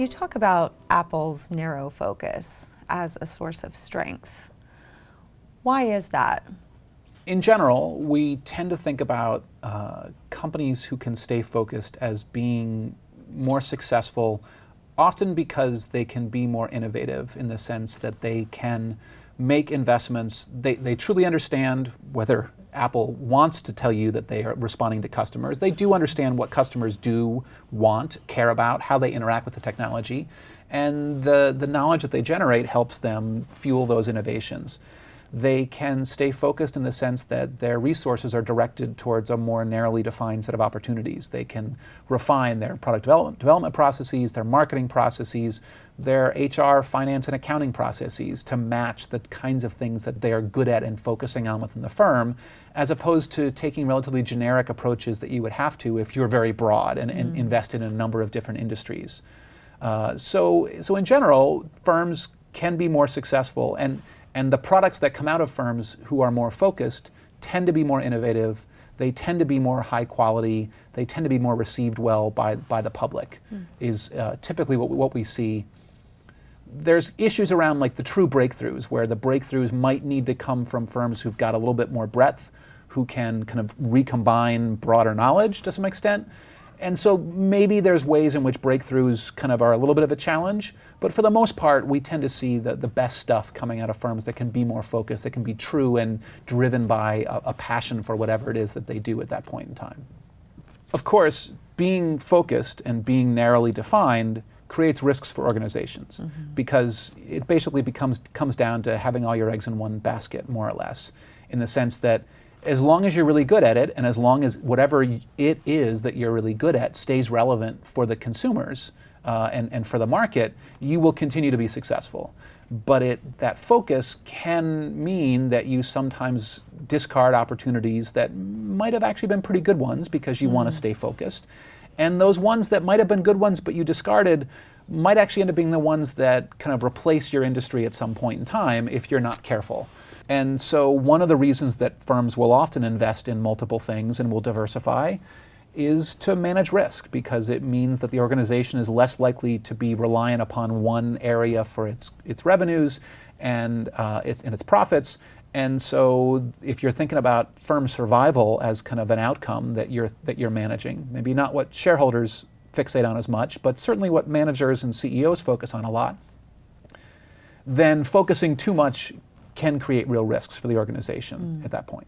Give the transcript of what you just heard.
You talk about Apple's narrow focus as a source of strength. Why is that? In general, we tend to think about uh, companies who can stay focused as being more successful, often because they can be more innovative in the sense that they can make investments. They, they truly understand whether Apple wants to tell you that they are responding to customers. They do understand what customers do want, care about, how they interact with the technology, and the, the knowledge that they generate helps them fuel those innovations they can stay focused in the sense that their resources are directed towards a more narrowly defined set of opportunities. They can refine their product development, development processes, their marketing processes, their HR, finance, and accounting processes to match the kinds of things that they are good at and focusing on within the firm, as opposed to taking relatively generic approaches that you would have to if you're very broad and, and mm. invested in a number of different industries. Uh, so, so in general, firms can be more successful and and the products that come out of firms who are more focused tend to be more innovative. They tend to be more high quality. They tend to be more received well by, by the public, mm. is uh, typically what, what we see. There's issues around like the true breakthroughs, where the breakthroughs might need to come from firms who've got a little bit more breadth, who can kind of recombine broader knowledge to some extent. And so maybe there's ways in which breakthroughs kind of are a little bit of a challenge, but for the most part, we tend to see the, the best stuff coming out of firms that can be more focused, that can be true and driven by a, a passion for whatever it is that they do at that point in time. Of course, being focused and being narrowly defined creates risks for organizations mm-hmm. because it basically becomes comes down to having all your eggs in one basket, more or less, in the sense that as long as you're really good at it and as long as whatever it is that you're really good at stays relevant for the consumers uh, and, and for the market, you will continue to be successful. But it, that focus can mean that you sometimes discard opportunities that might have actually been pretty good ones because you mm. want to stay focused. And those ones that might have been good ones but you discarded might actually end up being the ones that kind of replace your industry at some point in time if you're not careful. And so, one of the reasons that firms will often invest in multiple things and will diversify is to manage risk because it means that the organization is less likely to be reliant upon one area for its, its revenues and, uh, its, and its profits. And so, if you're thinking about firm survival as kind of an outcome that you're, that you're managing, maybe not what shareholders fixate on as much, but certainly what managers and CEOs focus on a lot, then focusing too much can create real risks for the organization mm. at that point.